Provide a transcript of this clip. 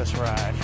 this ride.